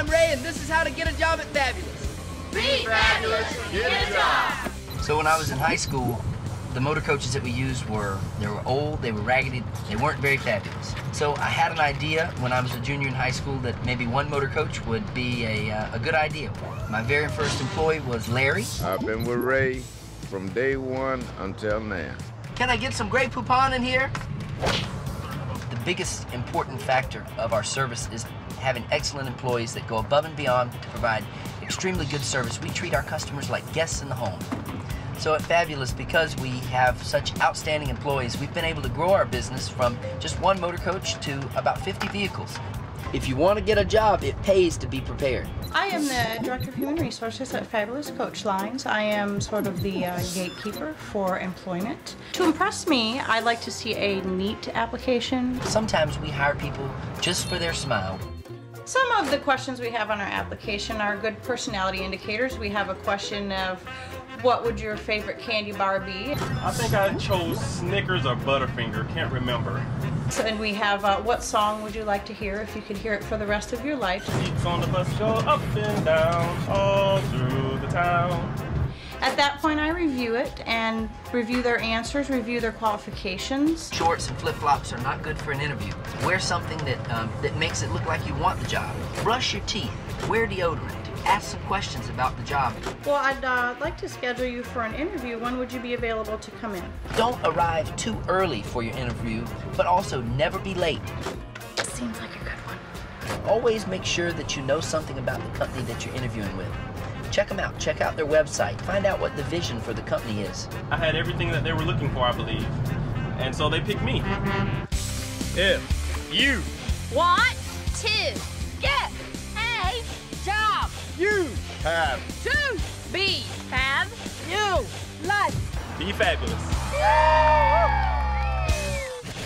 I'm Ray, and this is how to get a job at Fabulous. Be fabulous, get a job. So when I was in high school, the motor coaches that we used were they were old, they were raggedy, they weren't very fabulous. So I had an idea when I was a junior in high school that maybe one motor coach would be a, uh, a good idea. My very first employee was Larry. I've been with Ray from day one until now. Can I get some Grey Poupon in here? The biggest important factor of our service is having excellent employees that go above and beyond to provide extremely good service. We treat our customers like guests in the home. So at Fabulous, because we have such outstanding employees, we've been able to grow our business from just one motor coach to about 50 vehicles. If you want to get a job, it pays to be prepared. I am the Director of Human Resources at Fabulous Coach Lines. I am sort of the uh, gatekeeper for employment. To impress me, I like to see a neat application. Sometimes we hire people just for their smile. Some of the questions we have on our application are good personality indicators. We have a question of what would your favorite candy bar be? I think I chose Snickers or Butterfinger, can't remember. So, And we have uh, what song would you like to hear if you could hear it for the rest of your life? Seats on the bus go up and down that point, I review it and review their answers, review their qualifications. Shorts and flip-flops are not good for an interview. Wear something that, um, that makes it look like you want the job. Brush your teeth. Wear deodorant. Ask some questions about the job. Well, I'd uh, like to schedule you for an interview. When would you be available to come in? Don't arrive too early for your interview, but also never be late. Seems like a good one. Always make sure that you know something about the company that you're interviewing with. Check them out. Check out their website. Find out what the vision for the company is. I had everything that they were looking for, I believe. And so they picked me. If you Want to get a job. you have To be fab. You. Let's be fabulous.